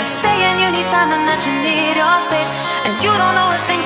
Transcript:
you're saying you need time and that you need your space, and you don't know a thing.